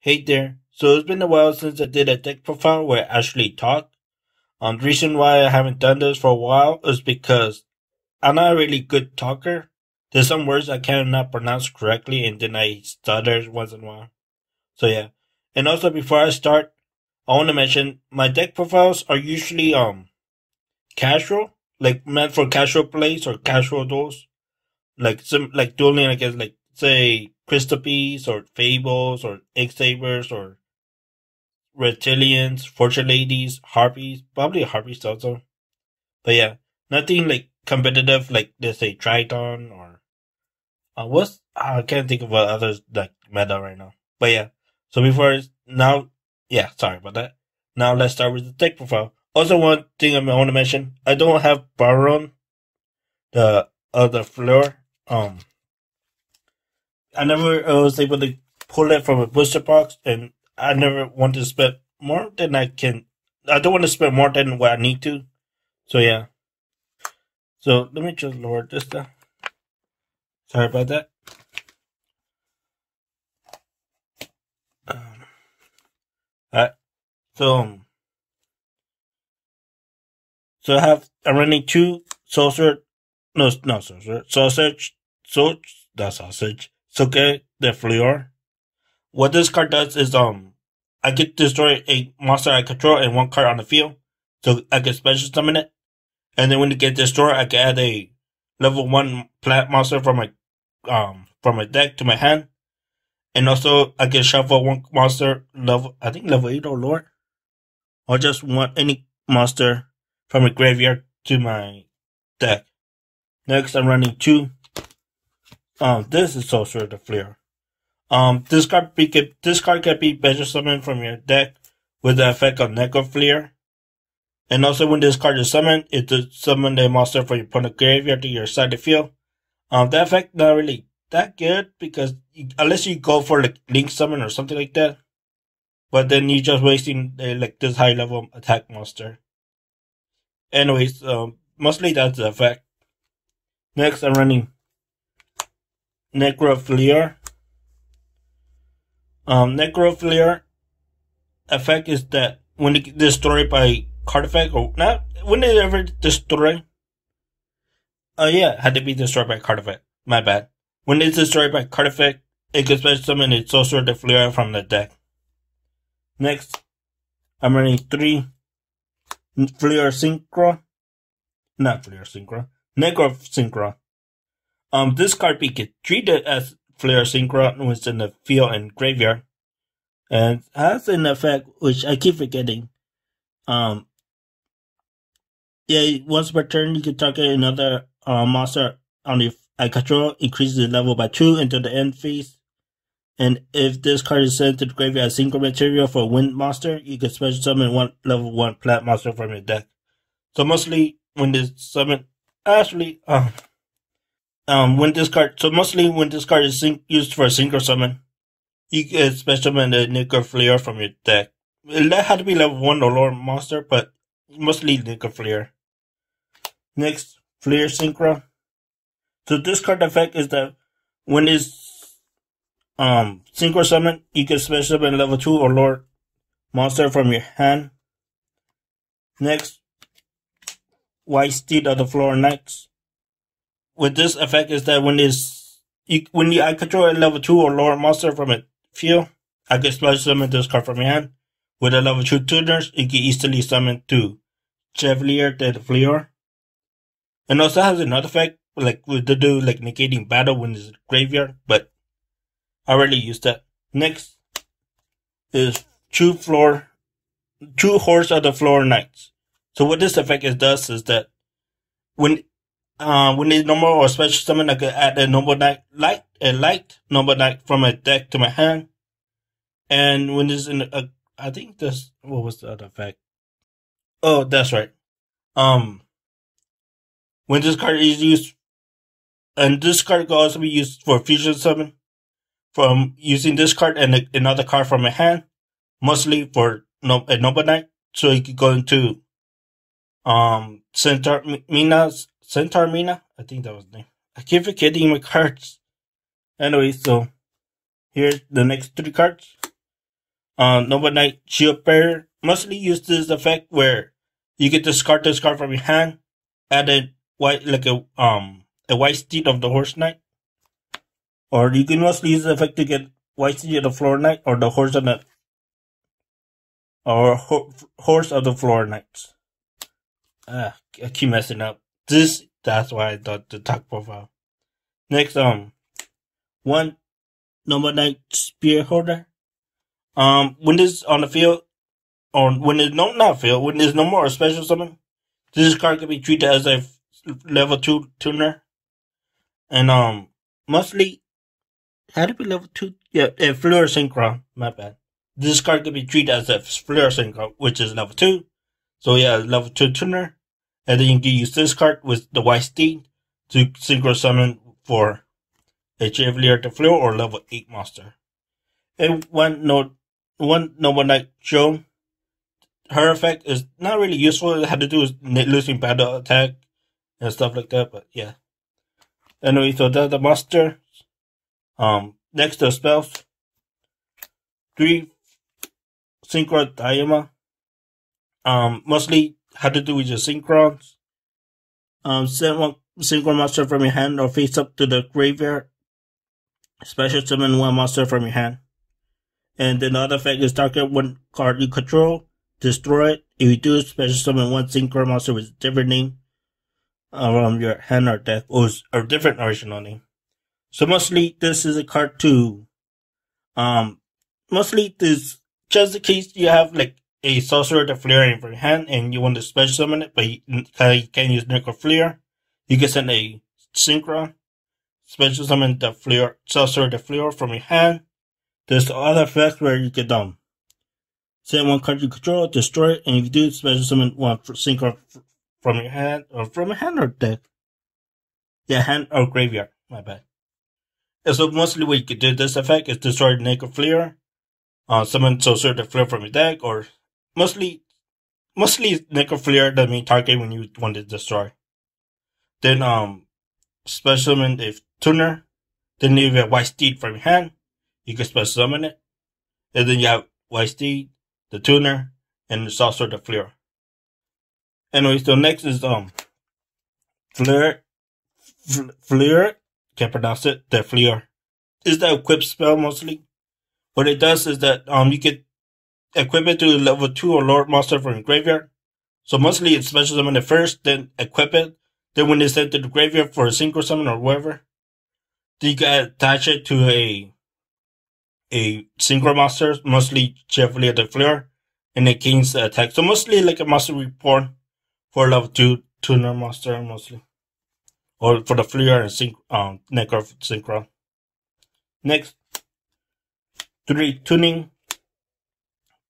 Hey there. So it's been a while since I did a deck profile where I actually talk. Um, the reason why I haven't done this for a while is because I'm not a really good talker. There's some words I cannot pronounce correctly and then I stutter once in a while. So yeah. And also before I start, I want to mention my deck profiles are usually, um, casual, like meant for casual plays or casual duels. Like some, like dueling against like, say, Crystopes or Fables or X-Sabers or Reptilians, Fortune Ladies, Harpies, probably Harpies also. But yeah, nothing like competitive like let's say Triton or uh, what's I can't think of what others like meta right now. But yeah, so before now, yeah, sorry about that. Now let's start with the tech profile. Also, one thing I want to mention: I don't have Baron, the other floor. Um, I never uh, was able to pull it from a booster box, and I never want to spend more than I can. I don't want to spend more than what I need to. So yeah. So let me just lower this down. Sorry about that. Um, Alright. So, um, so I have I'm running two sausage, no, no sausage, sausage, so, the sausage, Suke the Fleur. What this card does is, um, I get destroy a monster I control and one card on the field. So I can special summon it. And then when it gets destroyed, I can add a level one plant monster from my, um, from my deck to my hand. And also I can shuffle one monster level, I think level eight or lower. Or just one, any monster from a graveyard to my deck. Next, I'm running two um, this is Sorcerer the Flare. Um, this card be, this card can be better summoned from your deck with the effect of Necro Flare. And also when this card is summoned, it does summon the monster from your opponent graveyard to your side of the field. Um, that effect not really that good because you, unless you go for like Link Summon or something like that. But then you're just wasting uh, like this high level attack monster. Anyways, um, mostly that's the effect. Next, I'm running necrophilia. Um, necrophilia effect is that when it destroyed by card effect or not, when it ever destroyed. Oh yeah, had to be destroyed by card effect. My bad. When it's destroyed by card effect, it can special summon its sorcerer the Flare from the deck. Next, I'm running three Flare Synchro. Not Flare Synchro. Necro Synchro. Um, this card be treated as Flare Synchro when it's in the field and graveyard, and has an effect which I keep forgetting. Um, yeah, once per turn you can target another uh, monster on the I control, increases the level by two until the end phase. And if this card is sent to the graveyard as synchro material for a wind monster, you can special summon one level one plat monster from your deck. So mostly when this summon, actually, um, um, when this card, so mostly when this card is used for a synchro summon, you can special summon the Nickel Flare from your deck. That had to be level 1 or lower monster, but mostly Nickel Flare. Next, Flare Synchro. So this card effect is that when it's um, Synchro Summon, you can special summon level 2 or lower monster from your hand. Next, White Steed of the Floor Knights with this effect is that when it's you, when you, I control a level two or lower monster from a field, I can special summon this card from your hand. With a level two tuners, you can easily summon two Chevalier de Fleur. And also has another effect, like with the do like negating battle when it's graveyard, but I already used that. Next is two Floor, two Horse of the Floor Knights. So what this effect is does is that when uh, we need normal or special summon. I could add a normal knight light, a light normal knight from a deck to my hand. And when it's in a, I think this, what was the other effect? Oh, that's right. Um, when this card is used, and this card can also be used for fusion summon from using this card and a, another card from my hand, mostly for no, a noble knight. So you could go into, um, Centaur Mina's Centaur Mina? I think that was the name. I keep forgetting my cards. Anyway, so here's the next three cards. uh, Nova Knight Shield Bearer mostly uses this effect where you get discard this card from your hand, add a white like a um a white steed of the horse knight. Or you can mostly use the effect to get white steed of the floor knight or the horse of the or ho- horse of the floor knights. Ah, I keep messing up. This that's why I thought the talk profile. Next, um, one number nine spear holder. Um, when this on the field, or when there's no not field, when there's no more special summon, this card can be treated as a level two tuner, and um, mostly had to be level two. Yeah, a Fleur Synchron. My bad. This card can be treated as a Fleur Synchron, which is level two. So yeah, level two tuner, and then you can use this card with the White Steed to synchro summon for a Chevalier de Fleur or level eight monster. And one note, one Noble Knight shown her effect is not really useful. It had to do with losing battle attack and stuff like that. But yeah. Anyway, so that's the monster. Um, next to spells. Three synchro diema. Um, mostly had to do with your synchrons. Um, send one synchro monster from your hand or face up to the graveyard. Special summon one monster from your hand. And then the other effect is target one card you control destroy it. If you do, special summon one synchro monster with a different name from your hand or deck, or a different original name. So mostly this is a card to, um, mostly this, just in case you have like a sorcerer the flare in your hand and you want to special summon it, but you, can't use Necro Flare, you can send a synchro, special summon the flare, sorcerer the flare from your hand. There's other effects where you can, um, Send one card you control, destroy it, and you do, special summon one synchro from your hand, or from a hand or deck. Yeah, hand or graveyard, my bad. And so mostly what you could do this effect is destroy Necro Flare, uh, summon Sorcerer the Flare from your deck, or mostly, mostly Flare the main target when you want to destroy. Then, um, special summon if tuner, then you have White Steed from your hand, you can special summon it, and then you have White Steed, the tuner, and it's also the flare. Anyway, so next is um flare flare can't pronounce it, the flare. Is the equip spell mostly. What it does is that um you can equip it to level two or Lord monster from your graveyard. So mostly it's special summon it first, then equip it. Then when it's sent to the graveyard for a synchro summon or whatever, then you can attach it to a a synchro master, mostly Chevalier the Fleur, and it gains the attack. So mostly like a master reborn for level 2 tuner master, mostly. Or for the Fleur and synch, um, Necro Synchro. Next, 3 tuning.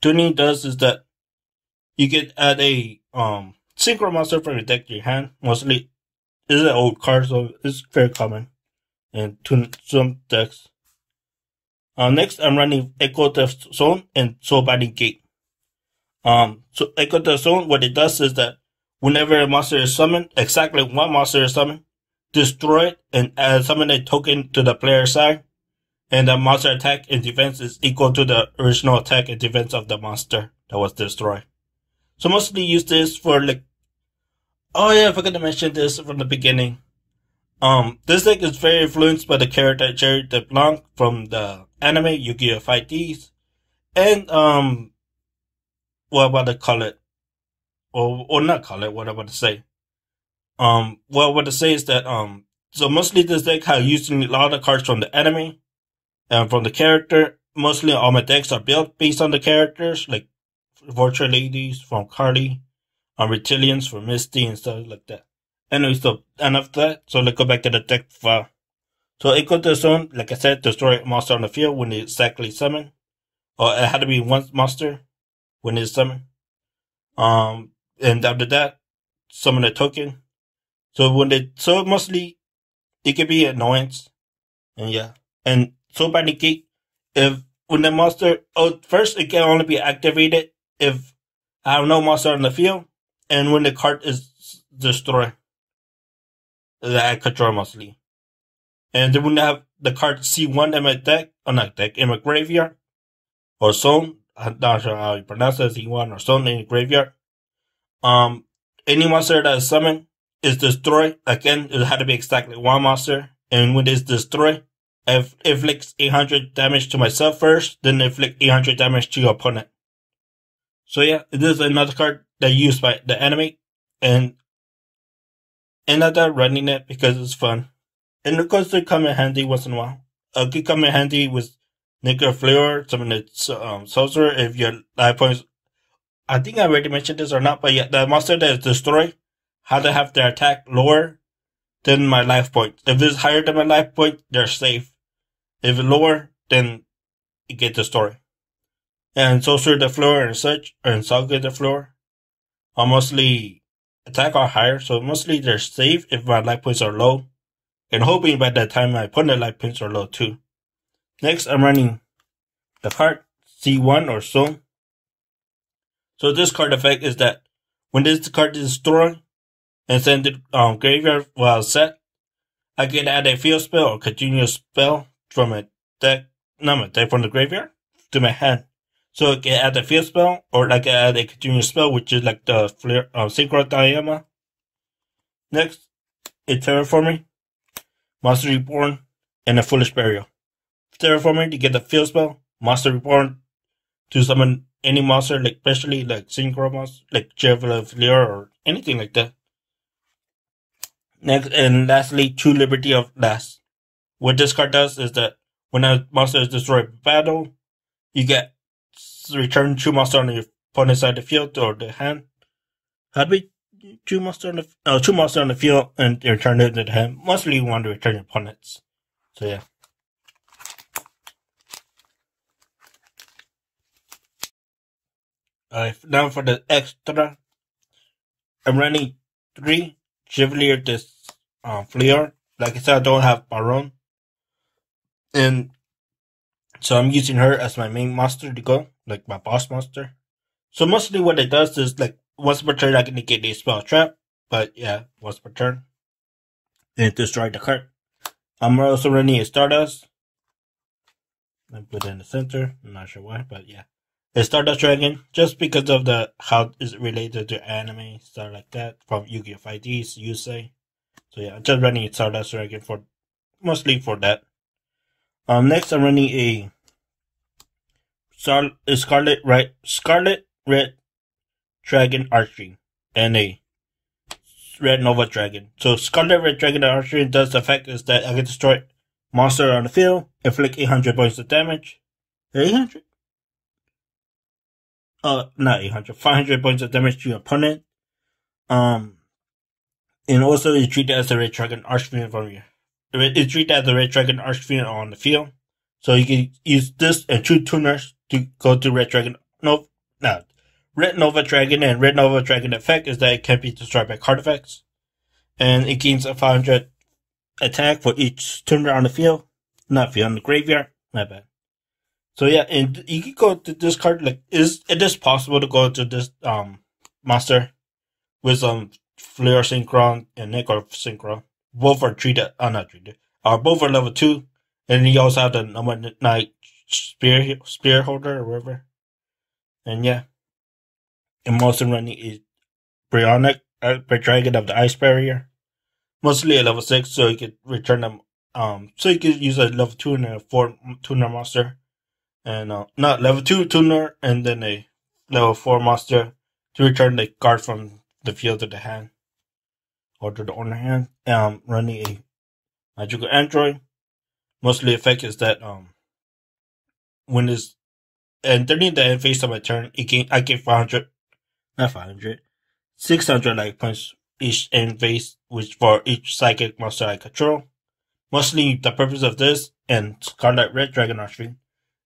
Tuning does is that you get add a um synchro monster from your deck to your hand. Mostly, this is an old card, so it's very common. And tune some decks. Uh, next, I'm running Ecole de Zone and Soul Binding Gate. Um, so Ecole de Zone, what it does is that whenever a monster is summoned, exactly one monster is summoned, destroy it and add summon a token to the player's side, and the monster attack and defense is equal to the original attack and defense of the monster that was destroyed. So mostly use this for like, oh yeah, I forgot to mention this from the beginning. Um, this deck is very influenced by the character Sherry LeBlanc from the anime Yu-Gi-Oh! 5Ds. And, um, what about to call it? Or, or not call it, what I'm about to say. Um, what to say is that, um, so mostly this deck has using a lot of cards from the anime and from the character. Mostly all my decks are built based on the characters, like Virtual Ladies from Carly, um, Reptilians from Misty and stuff like that. Anyway, so enough that. So let's go back to the deck file. So equal to zone, like I said, destroy monster on the field when it's exactly summoned. Or it had to be one monster when it's summoned. Um, and after that, summon a token. So when they, so mostly, it can be annoyance. And yeah. And so by negate, if, when the monster, oh, first it can only be activated if I have no monster on the field. And when the card is destroyed. That I control mostly and they wouldn't have the card C1 in my deck, or not deck, in my graveyard or zone, I'm not sure how you pronounce it, Z1 or something in the graveyard. Um, any monster that is summoned is destroyed. Again, it had to be exactly one monster. And when it's destroyed, if inflicts 800 damage to myself first, then inflict 800 damage to your opponent. So yeah, this is another card that used by the enemy, and another running it because it's fun. And of course, they come in handy once in a while. It could come in handy with Nuclear some of the um, sorcerer, if your life points. I think I already mentioned this or not, but yeah, the monster that is destroyed had to have their attack lower than my life point. If it's higher than my life point, they're safe. If lower, then get the story. And Sorcerer the Floor and such, and Saga the Floor are mostly attack are higher, so mostly they're safe if my life points are low. And hoping by that time my opponent life points are low too. Next, I'm running the card C1 or so. So this card effect is that when this card is destroyed and sent to um, graveyard while set, I can add a field spell or continuous spell from a deck, my deck from the graveyard to my hand. So I can add a field spell or can add a continuous spell, which is like the flare, uh, Synchro Diema. Next, a Terraforming, Monster Reborn, and a Foolish Burial. Terraforming to get the field spell, Monster Reborn to summon any monster, like especially like Synchro monster, like Flare or anything like that. Next, and lastly, True Liberty at Last. What this card does is that when a monster is destroyed in battle, you get return two monster on your opponent's side of the field or the hand. Had we two monster on the uh, two monster on the field and return it to the hand? Mostly you want to return your opponents. So yeah. Uh, now for the extra, I'm running three Chevalier this uh, Flare. Like I said, I don't have Baron. And so I'm using her as my main monster to go, like my boss monster. So mostly what it does is like once per turn I can negate a spell trap. But yeah, once per turn. And destroy the card. I'm also running a Stardust. I put it in the center. I'm not sure why, but yeah. A Stardust Dragon, just because of the how it's related to anime, stuff like that, from Yu-Gi-Oh! 5Ds, you say. So yeah, just running a Stardust Dragon for, mostly for that. Um, next I'm running a, Scar- Scarlet Red Scarlet Red Dragon Archery, and a Red Nova Dragon. So Scarlet Red Dragon Archery does the effect is that I can destroy monster on the field, inflict 800 points of damage. 800? uh, not 800, 500 points of damage to your opponent. Um, and also it's treated as a red dragon archfiend from you. It's treated as a red dragon archfiend on the field. So you can use this and two tuners to go to red dragon. No, no. Red Nova Dragon and Red Nova Dragon effect is that it can be destroyed by card effects. And it gains a 500 attack for each tuner on the field. Not field, on the graveyard. My bad. So yeah, and you can go to this card. Like, is it is possible to go to this um monster with some Flare Synchron and Necro Synchron. Both are treated. Uh, not treated. Are both are level two, and you also have the number nine spear spear holder or whatever. And yeah, and most running is Brionac uh, Dragon of the Ice Barrier, mostly a level six, so you could return them. Um, so you could use a level two and a four tuner monster and uh, not level two tuner, and then a level four monster to return the card from the field to the hand or to the owner hand. Um, running a magical android. Mostly effect is that um when it's and during the end phase of my turn, it gain I get 500, not 500, 600 like points each end phase, which for each psychic monster I control. Mostly the purpose of this and Scarlet Red Dragon Archery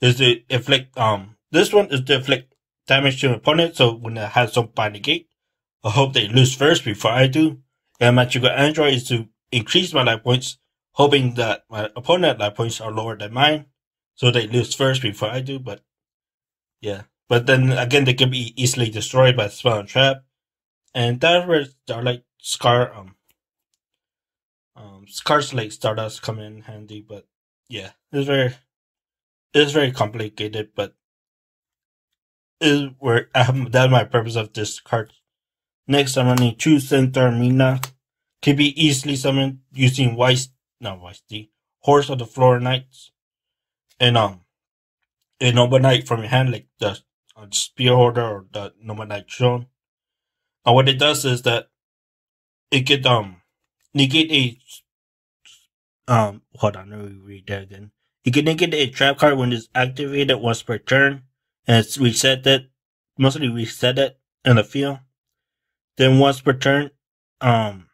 is to inflict um this one is to inflict damage to an opponent so when it has some by gate, I hope they lose first before I do. And magical android is to increase my life points, hoping that my opponent life points are lower than mine. So they lose first before I do, but yeah. But then again they can be easily destroyed by spell and trap. And that's where like Scar um um Scar's like Stardust come in handy, but yeah, it's very it's very complicated, but is where have, that's my purpose of this card. Next, I'm running two Centaur Mina. Can be easily summoned using White, not White, the Horse of the Floor Knights. And, um, a Nova Knight from your hand, like the uh, Spear Holder or the Nova Knight shown. And what it does is that it could, um, negate a, um, hold on, let me read that again. You can negate a trap card when it's activated once per turn, and it's reset it, mostly reset it in the field. Then once per turn, um,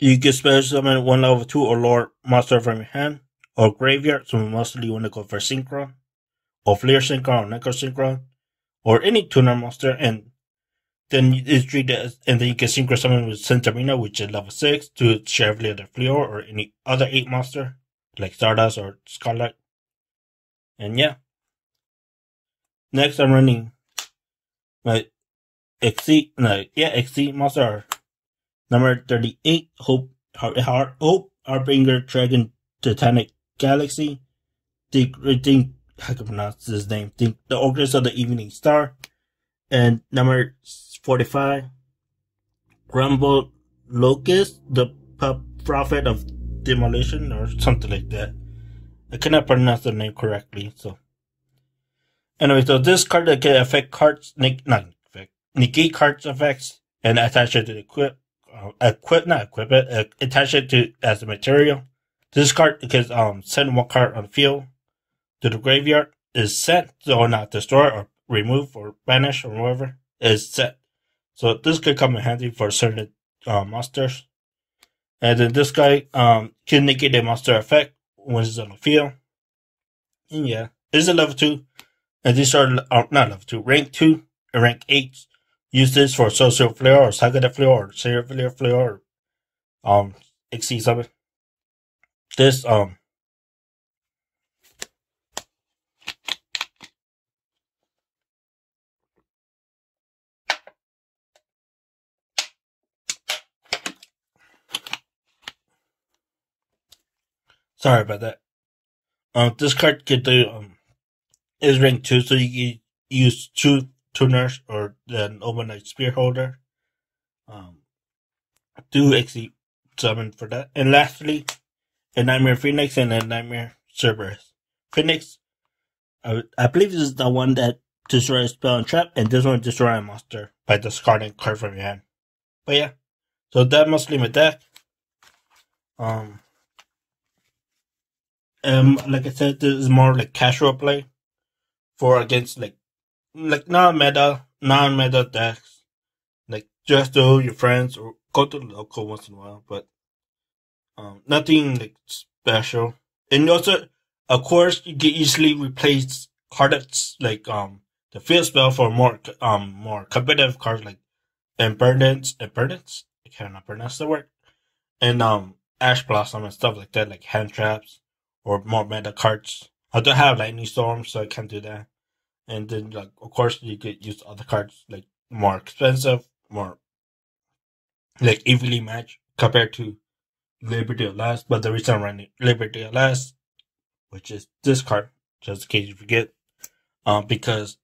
you can special summon one level two or lower monster from your hand or graveyard, so mostly you want to go for synchron, or flare synchron, or necro synchron, or any tuner monster, and then it's treated and then you can synchro summon with Centaur Mina, which is level 6, to Chevalier de Fleur, or any other 8 monster, like Stardust or Scarlet. And yeah. Next, I'm running my XC, no, yeah, XC monster number 38, Hope, Heart, Hope, Harbinger Dragon Titanic Galaxy. Think, uh, think, how can I pronounce his name? Think, the Orchestra of the Evening Star. And number 45, Crumble Logos, the Prophet of Demolition, or something like that. I cannot pronounce the name correctly, so. Anyway, so this card that can affect cards, affect, negate cards effects, and attach it to the equip, uh, equip, not equip it, uh, attach it to as a material. This card can um send one card on the field to the graveyard is set, so not destroy or remove or banish or whatever is set. So this could come in handy for certain uh, monsters. And then this guy um can negate a monster effect when it's on the field. And yeah, is a level two. And these are uh, not level two, rank two and rank eight. Use this for social flare or serial flare or um exceed something this um Sorry about that. Um, this card can do um is rank two, so you can use two tuners or the overnight spear holder. Um, do exceed summon for that. And lastly, a Knightmare Phoenix and a Knightmare Cerberus. Phoenix, I, I believe this is the one that destroys spell and trap, and this one destroys a monster by discarding card from your hand. But yeah, so that mostly my deck. Um, um, like I said, this is more like casual play for against like like non meta, non meta decks. Like just to your friends or go to the local once in a while, but um, nothing like special. And also, of course, you can easily replace cards like um the field spell for more um more competitive cards like Abundance, Abundance. I cannot pronounce the word. And um Ash Blossom and stuff like that, like hand traps or more meta cards. I don't have Lightning Storm, so I can't do that. And then, like, of course, you could use other cards like more expensive, more like evenly matched compared to Liberty at Last, but the reason I'm running Liberty at Last, which is this card, just in case you forget, um, because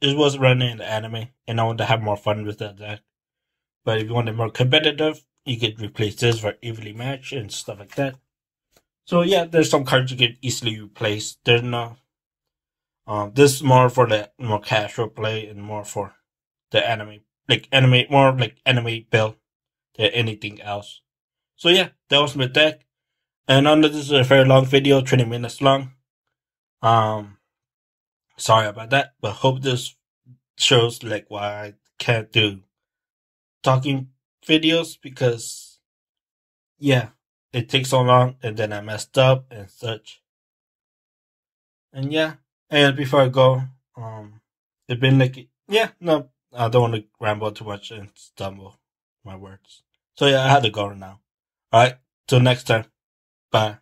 it was running in the anime, and I want to have more fun with that deck. But if you want it more competitive, you could replace this for evenly match and stuff like that. So yeah, there's some cards you can easily replace. There's no, um, this is more for the more casual play and more for the anime, like anime, more like anime build than anything else. So yeah, that was my deck. And know this is a very long video, 20 minutes long. Um, sorry about that, but hope this shows like why I can't do talking videos because yeah, it takes so long and then I messed up and such. And yeah, and before I go, um, it's been like, yeah, no, I don't want to ramble too much and stumble my words. So yeah, I had to go now. All right. Till next time. Bye.